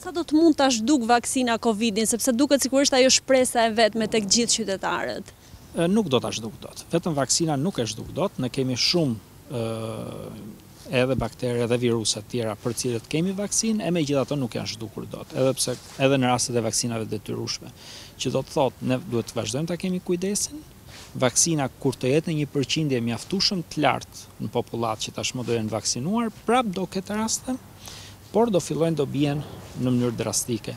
Sa do të mund ta zhdukë vaksina Covid-in, sepse duket sikur është ajo shpresa e vetme tek gjithë qytetarët? Nuk do ta zhdukë dot. Vetëm vaksina nuk e zhduk dot, ne kemi shumë edhe baktere dhe viruse të tjera për të cilat kemi vaksinë e megjithatë nuk janë zhdukur dot, edhe në rastet e vaksinave të detyrueshme, që do të thotë ne duhet të vazhdojmë ta kemi kujdesin, vaksina kur të jetë në një përqindje mjaftueshëm të lartë në popullatë që tashmë do jenë vaksinuar, prapë do ketë raste. por do fillojnë të bien në mënyrë drastike.